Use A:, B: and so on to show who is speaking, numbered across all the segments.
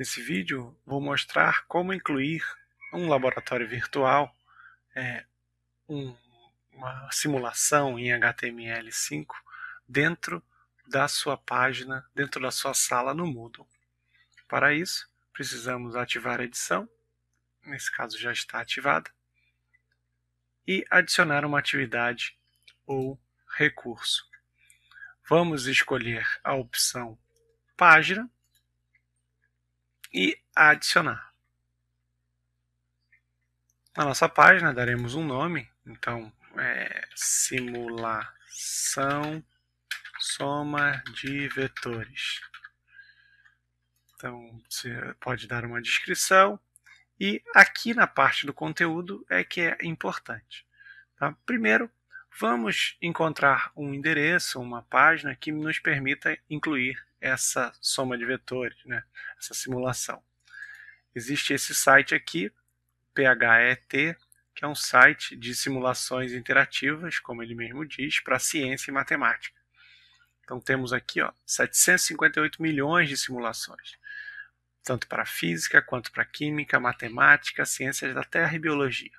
A: Nesse vídeo vou mostrar como incluir um laboratório virtual, é, um, uma simulação em HTML5 dentro da sua página, dentro da sua sala no Moodle. Para isso, precisamos ativar a edição, nesse caso já está ativada, e adicionar uma atividade ou recurso. Vamos escolher a opção página e adicionar. Na nossa página daremos um nome, então é simulação soma de vetores. Então você pode dar uma descrição e aqui na parte do conteúdo é que é importante. Tá? Primeiro, vamos encontrar um endereço, uma página que nos permita incluir essa soma de vetores, né? essa simulação. Existe esse site aqui, PHET, que é um site de simulações interativas, como ele mesmo diz, para ciência e matemática. Então temos aqui ó, 758 milhões de simulações, tanto para física quanto para química, matemática, ciências da Terra e biologia.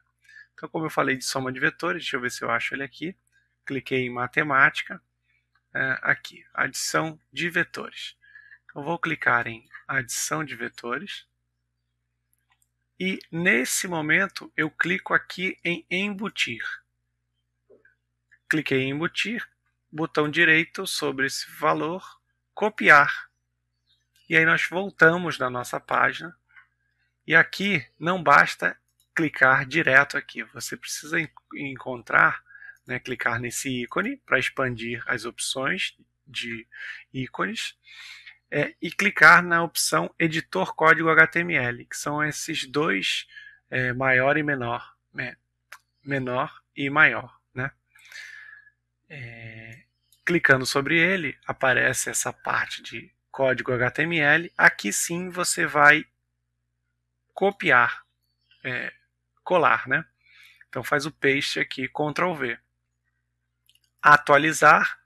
A: Então, como eu falei de soma de vetores, deixa eu ver se eu acho ele aqui. Cliquei em matemática, aqui, adição de vetores. Então, vou clicar em adição de vetores. E nesse momento eu clico aqui em embutir. Cliquei em embutir, botão direito sobre esse valor, copiar. E aí nós voltamos na nossa página. E aqui não basta clicar direto aqui, você precisa encontrar né, clicar nesse ícone para expandir as opções de ícones é, e clicar na opção Editor Código HTML, que são esses dois, é, maior e menor, menor e maior. Né? É, clicando sobre ele, aparece essa parte de código HTML. Aqui sim você vai copiar, é, colar, né? Então faz o paste aqui, Ctrl V atualizar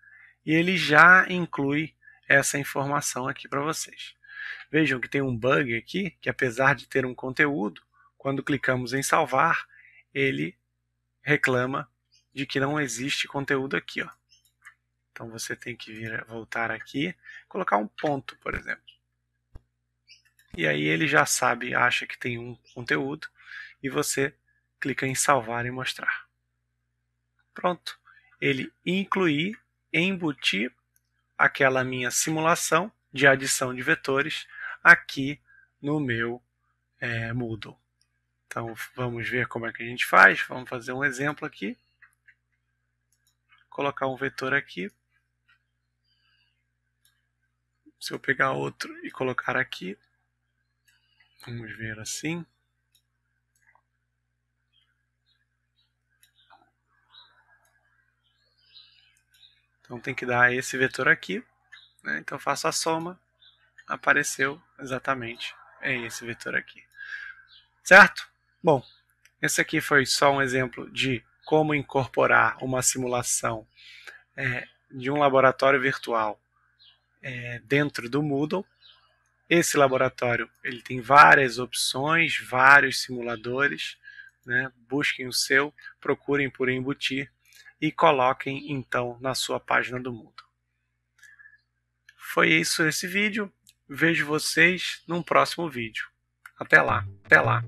A: e ele já inclui essa informação aqui para vocês. Vejam que tem um bug aqui, que apesar de ter um conteúdo, quando clicamos em salvar, ele reclama de que não existe conteúdo aqui. Ó. Então você tem que vir, voltar aqui, colocar um ponto, por exemplo. E aí ele já sabe, acha que tem um conteúdo, e você clica em salvar e mostrar. Pronto ele incluir, embutir aquela minha simulação de adição de vetores aqui no meu é, Moodle. Então vamos ver como é que a gente faz. Vamos fazer um exemplo aqui. Colocar um vetor aqui. Se eu pegar outro e colocar aqui, vamos ver assim. Então tem que dar esse vetor aqui. Né? Então faço a soma, apareceu exatamente é esse vetor aqui. Certo? Bom, esse aqui foi só um exemplo de como incorporar uma simulação é, de um laboratório virtual é, dentro do Moodle. Esse laboratório ele tem várias opções, vários simuladores. Né? Busquem o seu, procurem por embutir e coloquem então na sua página do mundo. Foi isso esse vídeo. Vejo vocês num próximo vídeo. Até lá, até lá.